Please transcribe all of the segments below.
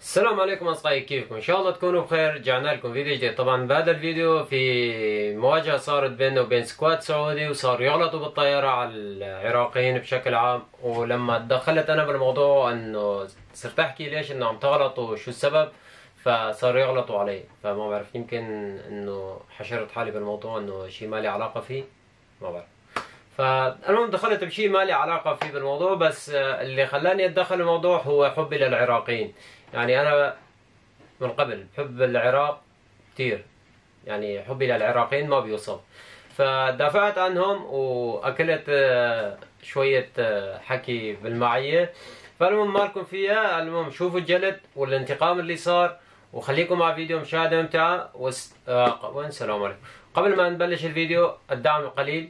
السلام عليكم أصدقائي كيفكم؟ إن شاء الله تكونوا بخير رجعنا لكم فيديو جديد. طبعا بهذا الفيديو في مواجهة صارت بيننا وبين سكواد سعودي وصاروا يغلطوا بالطيارة على العراقيين بشكل عام. ولما دخلت أنا بالموضوع إنه صرت أحكي ليش إنه عم تغلطوا وشو السبب فصاروا يغلطوا علي. فما بعرف يمكن إنه حشرت حالي بالموضوع إنه شيء ما لي علاقة فيه ما بعرف. فالمهم دخلت بشيء ما لي علاقة فيه بالموضوع بس اللي خلاني أتدخل الموضوع هو حبي للعراقيين. يعني أنا من قبل بحب العراق كثير يعني حبي للعراقيين ما بيوصف فدافعت عنهم وأكلت آه، شوية آه، حكي بالمعية. فالمهم مالكم فيها المهم شوفوا الجلد والانتقام اللي صار وخليكم مع فيديو مشاهدة ممتعة. وس... آه وين؟ السلام عليكم. قبل ما نبلش الفيديو الدعم قليل.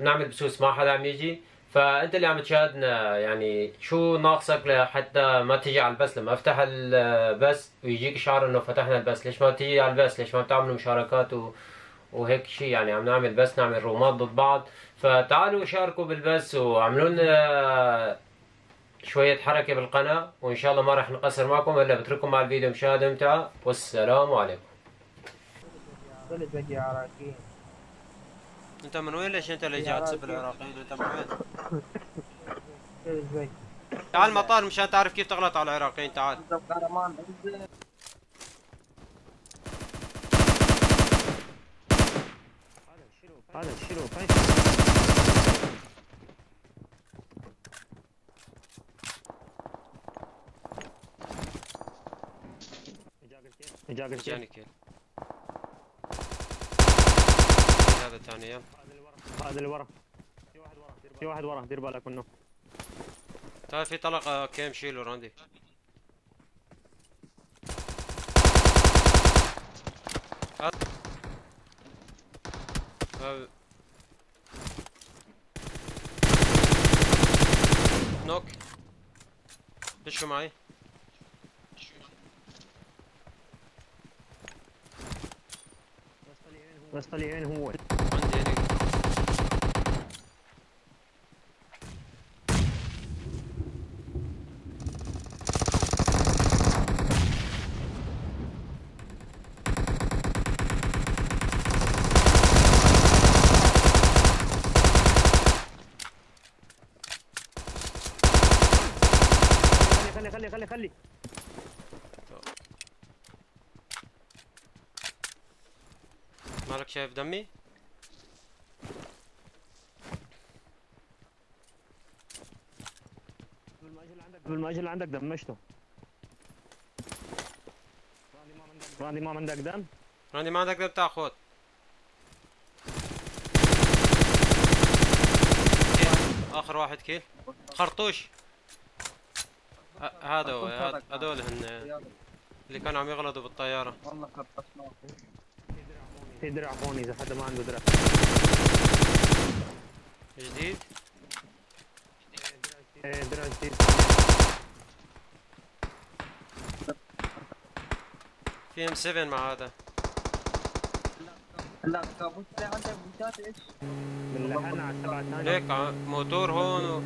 نعمل بسوس ما حدا عم يجي. فأنت اللي عم تشاهدنا يعني شو ناقصك لحتى ما تيجي على البث؟ لما أفتح البث ويجيك شعار إنه فتحنا البث ليش ما تيجي على البث؟ ليش ما بتعملوا مشاركات و... وهيك شيء يعني عم نعمل بث نعمل رومات ضد بعض. فتعالوا شاركوا بالبث وعملوا لنا شوية حركة بالقناة وإن شاء الله ما راح نقصر معكم إلا بترككم مع الفيديو مشاهدة ممتعة. والسلام عليكم. انت من وين ليش انت اللي جاي تسب العراقيين انت من وين؟ تعال مطار مشان تعرف كيف تغلط على العراقيين تعال. هذا شنو إجاك الكيل. كيل. هذا الثاني يلا. هذا اللي ورا. في واحد ورا في واحد ورا دير بالك منه. تعال في طلقة كيم شيلو راندي. نوك. دشوا معي. بس طلع وين هو. خلي خلي. مالك شايف دمي؟ بالماجل اللي عندك دمشته راندي ما عندك دم؟ راندي ما عندك دم تاخذ آخر واحد كيل خرطوش. هذا هو هذول هن اللي كانوا عم يغلطوا بالطياره والله خرطشناه في درع هون اذا حدا ما عنده درع جديد؟ إيه درع جديد في ام 7 مع هذا لا كابوس عندك بوتات إيش؟ بنلحقنا على السبعة ثانية ليك موتور هون و...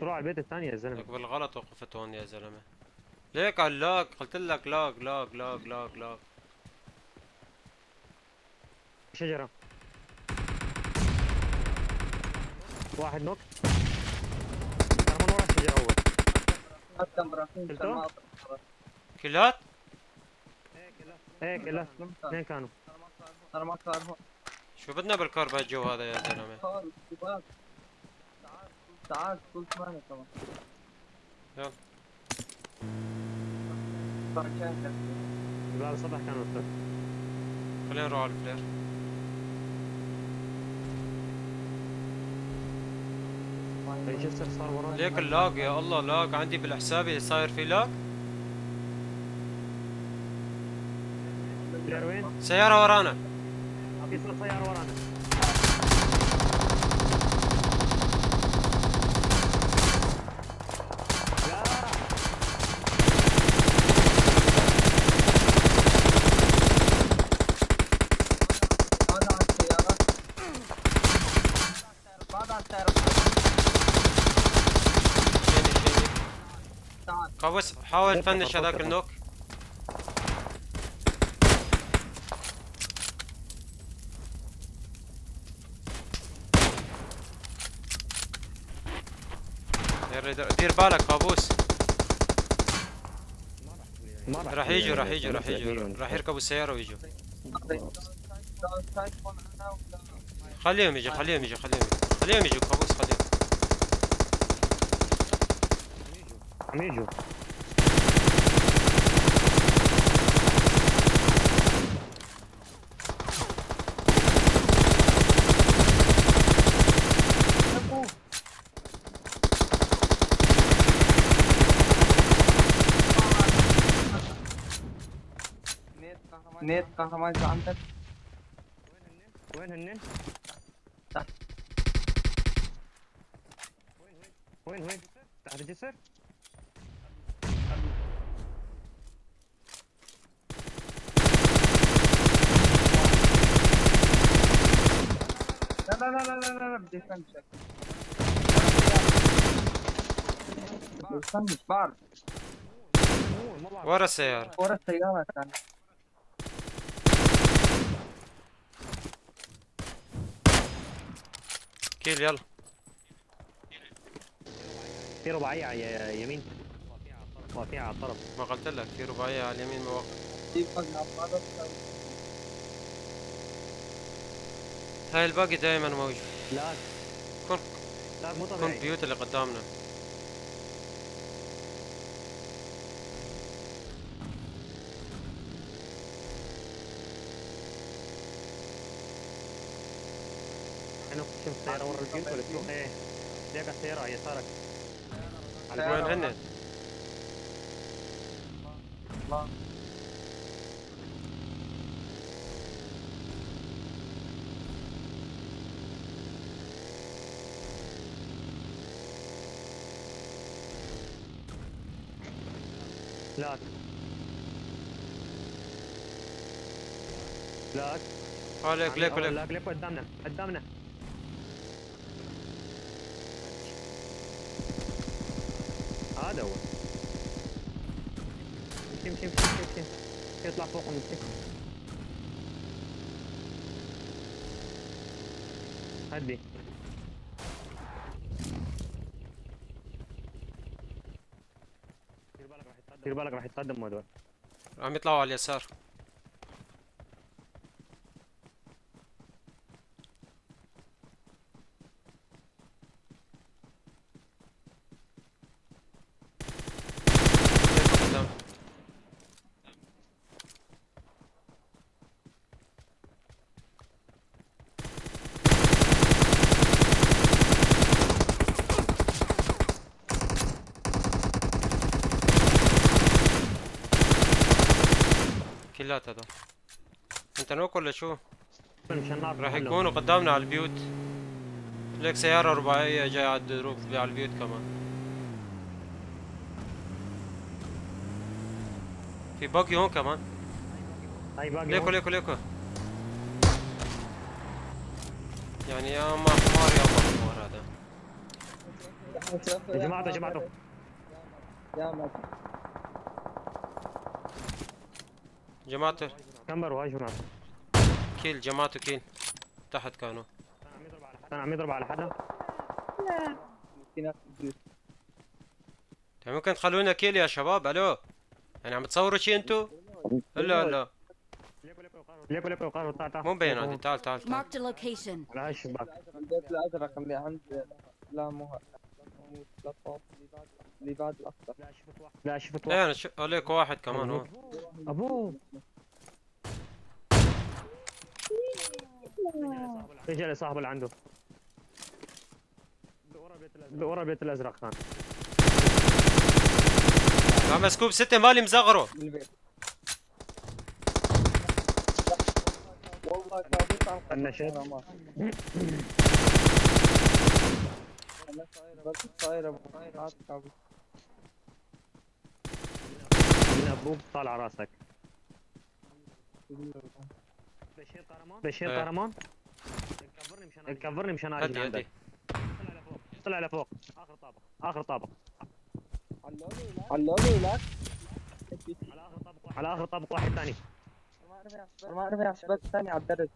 تروح على البيت الثاني يا زلمة. بالغلط وقفت هون يا زلمة. ليك على اللاج قلت لك لاج لاج لاج لاج لاج شجرة. واحد نوك. أنا من ورا الشجرة اول كلات؟ إيه كلات. اثنين كانوا؟ أنا ما كان شو بدنا بالكار الجو هذا يا زلمه تعال كل ثمانية طبعا يلا لا الصبح كان مفتوح خلينا نروح على الفلير ليك اللاج يا الله لاج عندي بالحسابي صاير في لاج ورانا في سيارة ورانا قوس حاول فنش هذاك النوك. دير بالك قابوس. ما راح يجوا راح يجوا راح يجوا. راح يركبوا السيارة ويجوا. خليهم يجوا خليهم يجوا خليهم يجوا. خليهم يجوا قابوس خليهم. يجوا. نيت كهرباء شو عندك؟ وين هنن؟ تحت. وين وين؟ تحت الجسر؟ لا لا لا لا لا لا بدي فنشك بدي فنش بعرف هو ما بعرف كيل يلا. في رباعية على يمين واقفين على الطرف. ما قلت لك في رباعية على اليمين مواقف هاي الباقي دائما موجود. لا. كن لا مو كن طبيعي. بيوت اللي قدامنا. أنا شفت سيارة؟ ورا البيوت ولا شو؟ إيه؟ تلاقي السيارة على يسارك. على وين؟ لا لا عليك ليك وليك لا ليك. قدامنا قدامنا. هذا هو. امشي امشي امشي امشي امشي يطلع فوق امشي هدي دير بالك راح يتقدم دير بالك راح يتقدم هذول. عم يطلعوا على اليسار كيف قدام كلات هذا انت نوك ولا شو؟ راح. يكونوا قدامنا على البيوت. لك سيارة رباعية جاية على الدروب على البيوت كمان. في باقي هون كمان. هاي باقي ليكو. ليكو ليكو. يعني يا ما حمار يا ما حمار هذا. يا جماعة يا جماعة. يا ما جماعته كمبروا هاي جماعة كيل جماعته كيل. تحت كانوا. كان عم يضرب على حدا؟ في ناس في البيوت طيب ممكن تخلونا كيل يا شباب؟ ألو. يعني عم تصوروا شي انتو؟ الا الا ليكو ليكو قاروا تعال تعال. مو مبين عندي تعال تعال. تعال a location. على هاي الشباك. البيت الازرق اللي عند لا مو لا اللي بعد اللي الاخضر لا شفت واحد. لا شفت إيه واحد أنا شو عليك واحد كمان هون. ابوه رجع لصاحبه اللي عنده؟ ورا البيت الأزرق. كان عم مسكوب ستة مالي مزغره. والله كابوس عم. بس صايرة صايرة كابوس من أبوك طالع راسك. بشير طرمان بشير إيه. طرمان كفرني مشان كفرني مشان أجي. عندك طلع لفوق. آخر طابق. آخر طابق. علوني ولك على آخر طابق واحد. على آخر طابق واحد ثاني. ما أعرف يا حسابات ثاني على على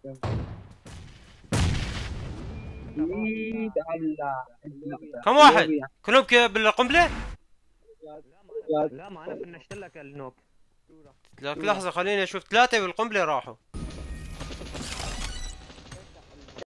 كم واحد؟ كلهم بالقنبلة؟ لا ما أنا فنشت لك النوك لك لحظة خليني أشوف. ثلاثة بالقنبلة راحوا.